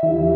dream